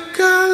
God.